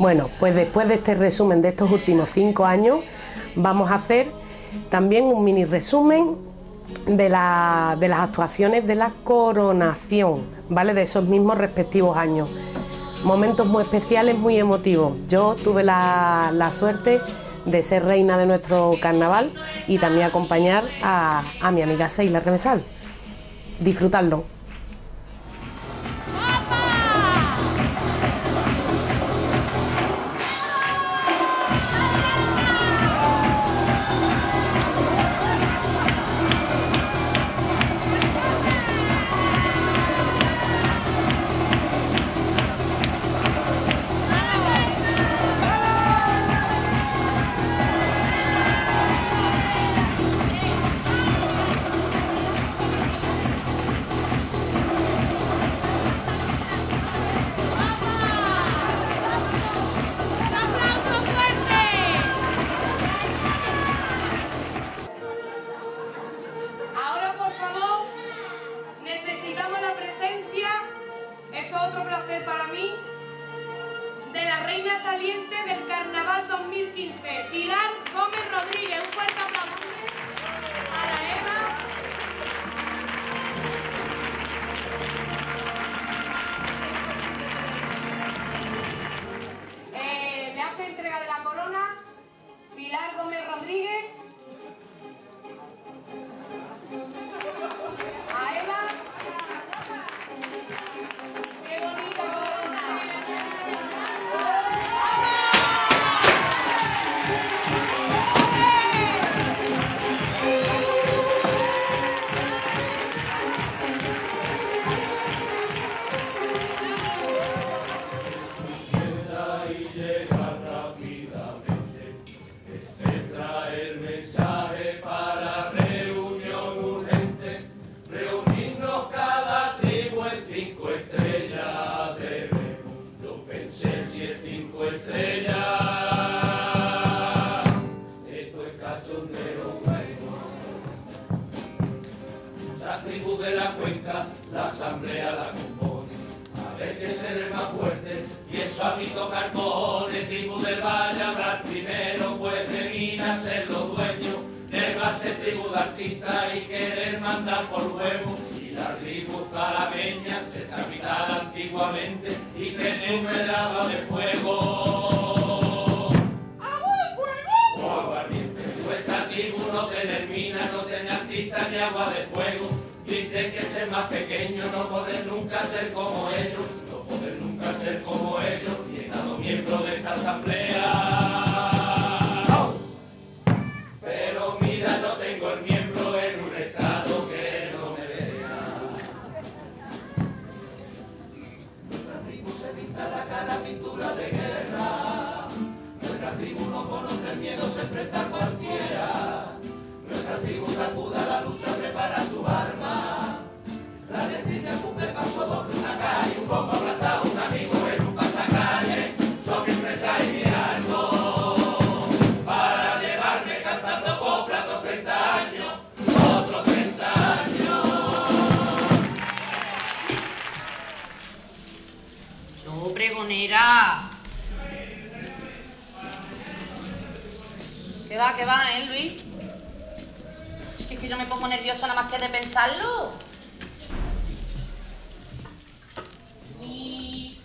Bueno, pues después de este resumen de estos últimos cinco años, vamos a hacer también un mini resumen de, la, las actuaciones de la coronación, ¿vale? De esos mismos respectivos años. Momentos muy especiales, muy emotivos. Yo tuve la, suerte de ser reina de nuestro carnaval y también acompañar a, mi amiga Seila Remesal. Disfrutarlo. saliente del Carnaval 2015, Pilar Gómez Rodríguez. Un fuerte aplauso. arduamente y presume de agua de fuego. ¿Agua de fuego? O aguardiente. Vuestra tribu no tener mina, no artista ni agua de fuego. Dicen que ser más pequeño, no poder nunca ser como ellos, no poder nunca ser como ellos, y he estado miembro de esta asamblea. Que va, que va, ¿eh, Luis? Si es que yo me pongo nervioso nada más que de pensarlo. Ni...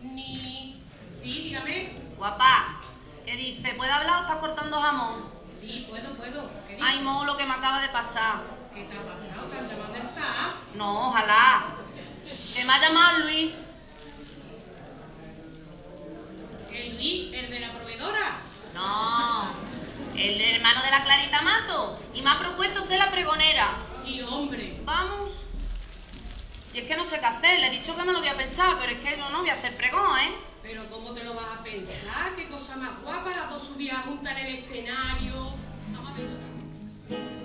Ni... Sí, dígame. Guapa, ¿qué dice? ¿Puede hablar o estás cortando jamón? Sí, puedo, puedo. Ay, mo, lo que me acaba de pasar. ¿Qué te ha pasado? ¿Te han llamado del SAA? No, ojalá. Me ha llamado Luis El hermano de la Clarita Mato. Y me ha propuesto ser la pregonera. Sí, hombre. Vamos. Y es que no sé qué hacer. Le he dicho que me lo voy a pensar, pero es que yo no voy a hacer pregón, ¿eh? Pero ¿cómo te lo vas a pensar? ¿Qué cosa más guapa las dos subidas juntas en el escenario? Vamos a ver.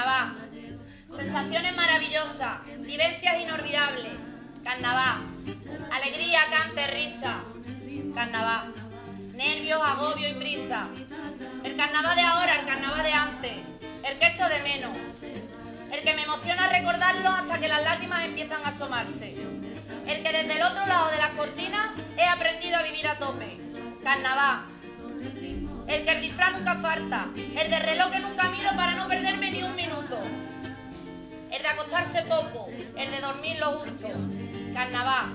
Carnaval. Sensaciones maravillosas, vivencias inolvidables. Carnaval. Alegría, cante, risa. Carnaval. Nervios, agobio y prisa. El carnaval de ahora, el carnaval de antes. El que echo de menos. El que me emociona recordarlo hasta que las lágrimas empiezan a asomarse. El que desde el otro lado de las cortinas he aprendido a vivir a tope. Carnaval. El que el disfraz nunca falta. El de reloj que nunca miro para no perderme ni un minuto. El de acostarse poco. El de dormir lo justo. Carnaval.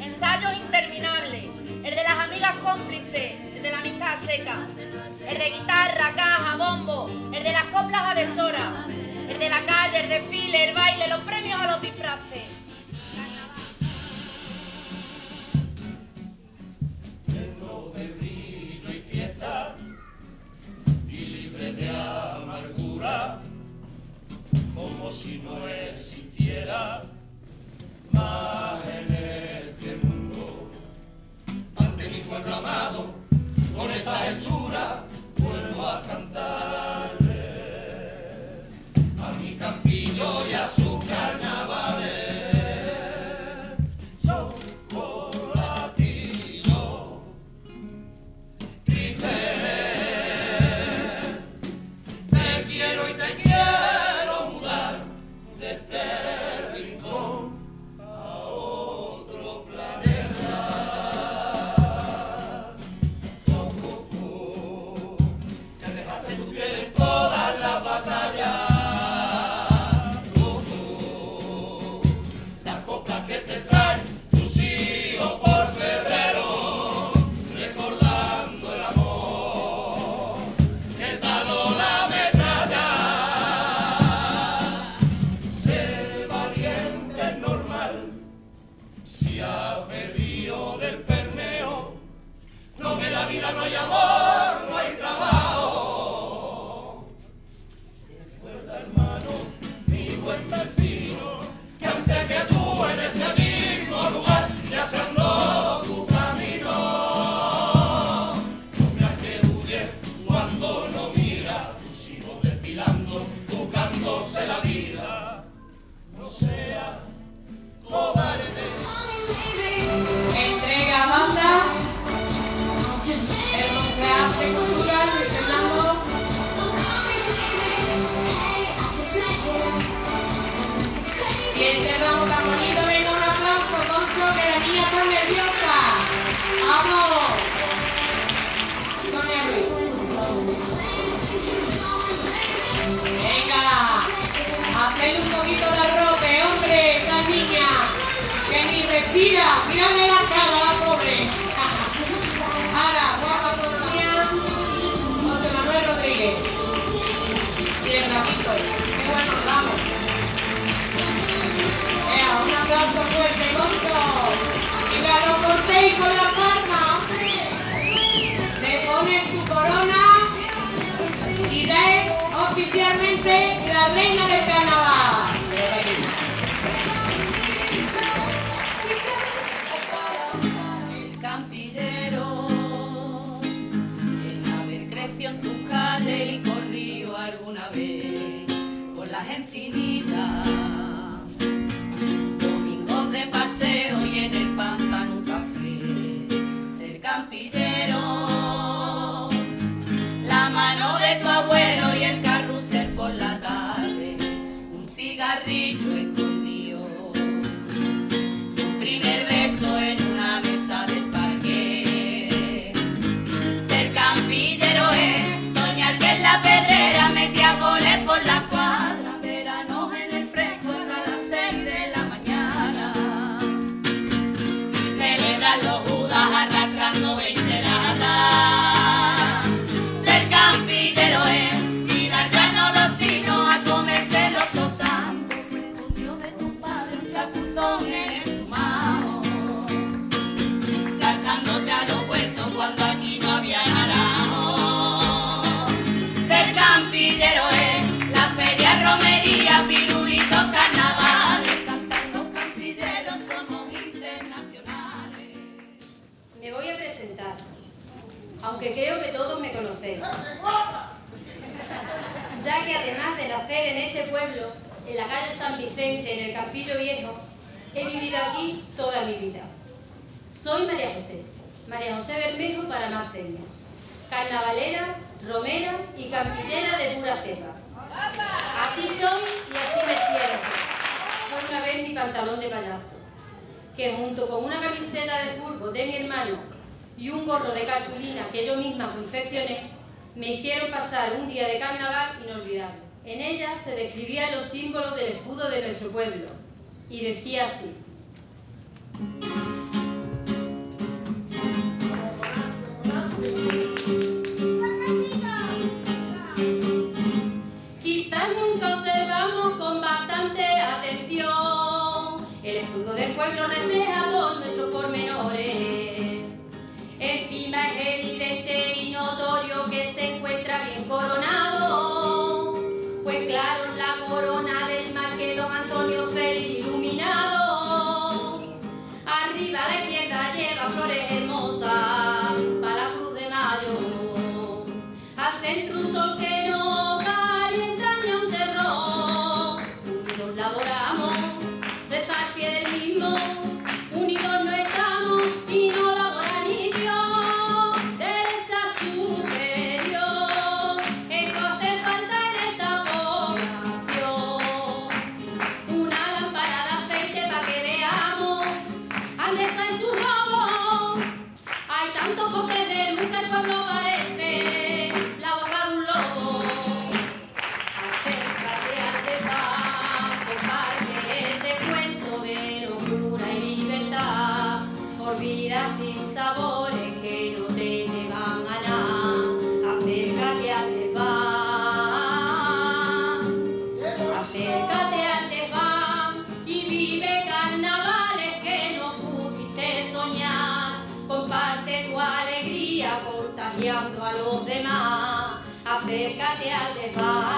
Ensayos interminables. El de las amigas cómplices. El de la amistad seca. El de guitarra, caja, bombo. El de las coplas a deshora. El de la calle, el desfile, el baile, los premios a los disfraces. Venga. ¡Vamos! Venga, un poquito de arrope, hombre, esta niña, que ni respira, mírale la cara, la pobre. La reina del carnaval. campillero, el haber crecido en tu calle y corrido alguna vez por las encinitas, domingos de paseo y en el pantano un café, ser campillero, la mano de tu abuelo vivido aquí toda mi vida. Soy María José, María José Bermejo para más señas, carnavalera, romera y campillera de pura cepa. Así soy y así me siento. Fue una vez mi pantalón de payaso, que junto con una camiseta de fútbol de mi hermano y un gorro de cartulina que yo misma confeccioné, me hicieron pasar un día de carnaval inolvidable. En ella se describían los símbolos del escudo de nuestro pueblo y decía así. Thank you. တရားလည်းပါ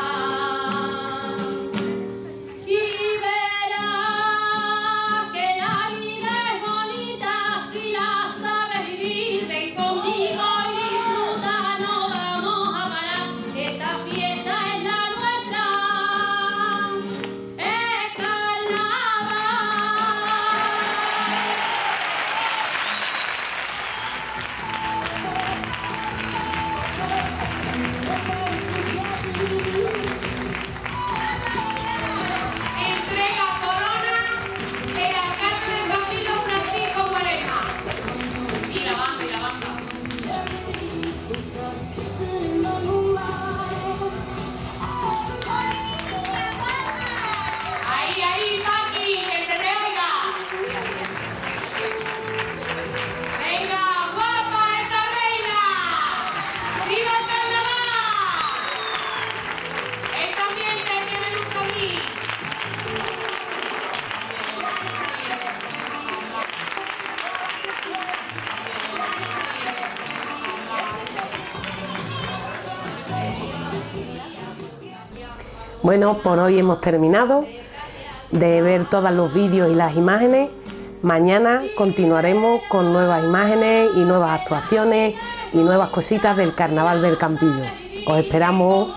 Bueno, por hoy hemos terminado de ver todos los vídeos y las imágenes. Mañana continuaremos con nuevas imágenes y nuevas actuaciones y nuevas cositas del Carnaval del Campillo. Os esperamos